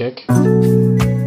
kick.